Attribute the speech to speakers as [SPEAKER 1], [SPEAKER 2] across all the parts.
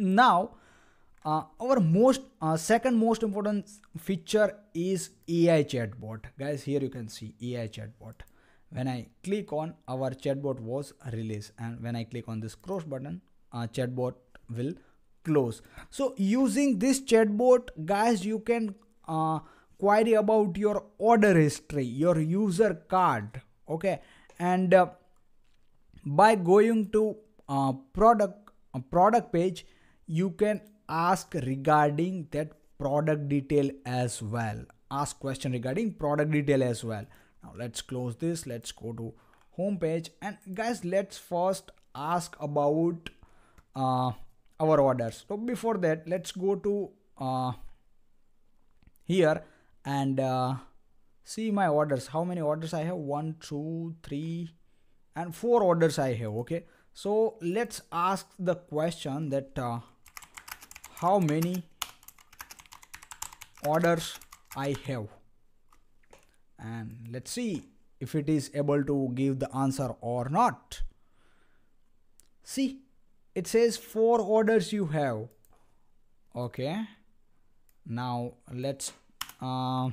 [SPEAKER 1] now uh, our most uh, second most important feature is AI chatbot. Guys here you can see AI chatbot. When I click on our chatbot was released. And when I click on this cross button uh, chatbot will close. So using this chatbot guys you can uh, query about your order history your user card. Okay? And uh, by going to uh, product product page you can ask regarding that product detail as well. Ask question regarding product detail as well. Now let's close this. Let's go to home page. And guys let's first ask about uh, our orders. So before that let's go to uh, here and uh, see my orders. How many orders i have? One two three and four orders i have okay? So let's ask the question that uh, how many orders I have? And let's see if it is able to give the answer or not. See it says four orders you have. Okay. Now let's uh,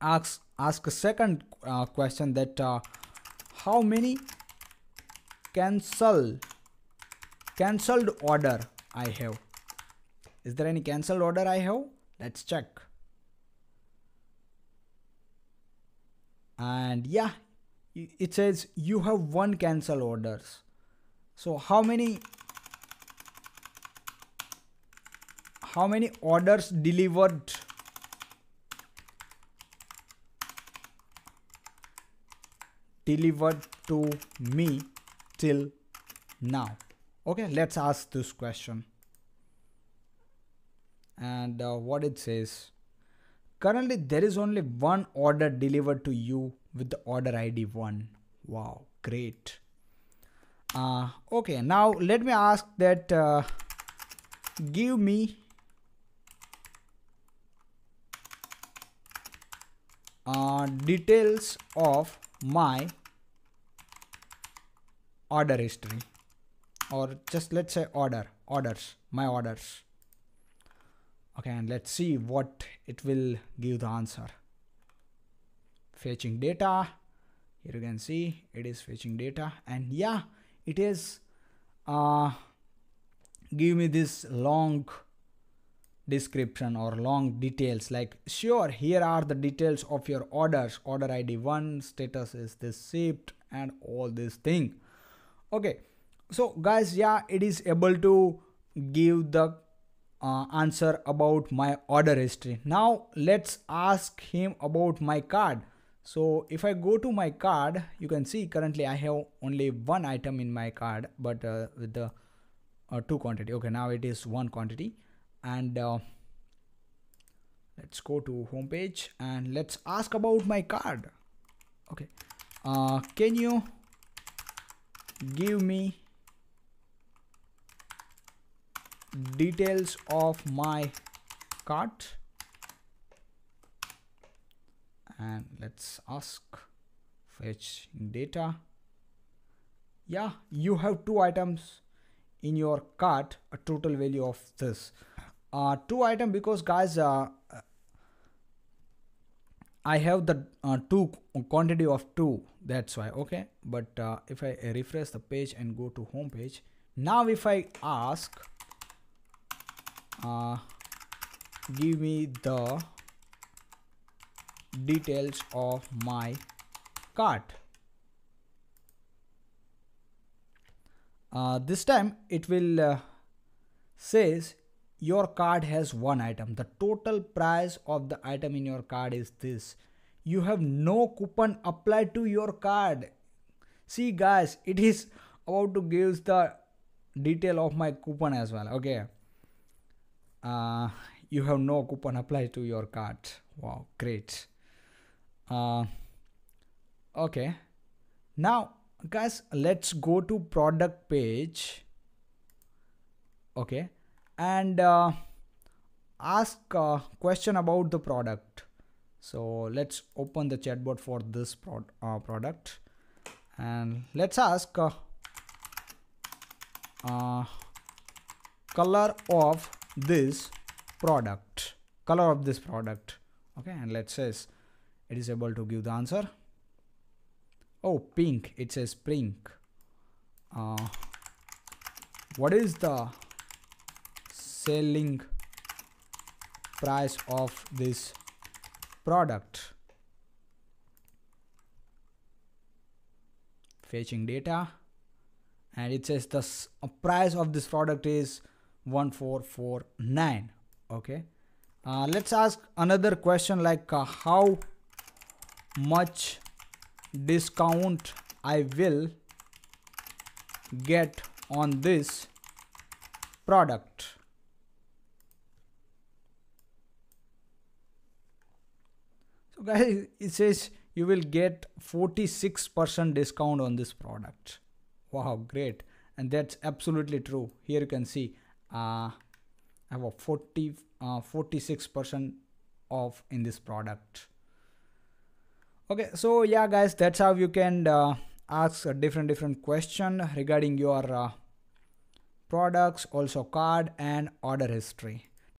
[SPEAKER 1] ask ask a second uh, question that uh, how many cancel cancelled order I have is there any cancelled order I have? Let's check. And yeah, it says you have one cancel orders. So how many how many orders delivered delivered to me till now okay let's ask this question and uh, what it says currently there is only one order delivered to you with the order id 1 wow great. Uh, okay now let me ask that uh, give me uh, details of my order history. Or just let's say order orders my orders okay and let's see what it will give the answer. Fetching data. Here you can see it is fetching data. And yeah it is uh give me this long description or long details. Like sure here are the details of your orders. Order id 1 status is this shipped and all this thing. Okay so guys yeah it is able to give the uh, answer about my order history. Now let's ask him about my card. So if i go to my card you can see currently i have only one item in my card but uh, with the uh, two quantity. Okay now it is one quantity. And uh, let's go to homepage and let's ask about my card. Okay uh, can you give me details of my cart. And let's ask fetch data. Yeah you have two items in your cart a total value of this. Uh, two item because guys uh, I have the uh, two quantity of two. That's why okay? But uh, if I refresh the page and go to home page now if I ask uh, give me the details of my cart. Uh, this time it will uh, says your card has one item. The total price of the item in your card is this. You have no coupon applied to your card. See guys it is about to give the detail of my coupon as well. Okay uh, you have no coupon applied to your card. Wow great. Uh, okay. Now guys let's go to product page. Okay. And uh, ask a question about the product. So let's open the chatbot for this prod, uh, product. And let's ask uh, uh, color of this product color of this product okay and let's says it is able to give the answer. Oh pink it says pink. Uh, what is the selling price of this product? Fetching data. And it says the price of this product is 1449 okay. Uh, let's ask another question like uh, how much discount I will get on this product? So guys it says you will get 46% discount on this product. Wow great. And that's absolutely true. Here you can see uh, I have a 40 uh, 46% off in this product. Okay so yeah guys that's how you can uh, ask a different different question regarding your uh, products also card and order history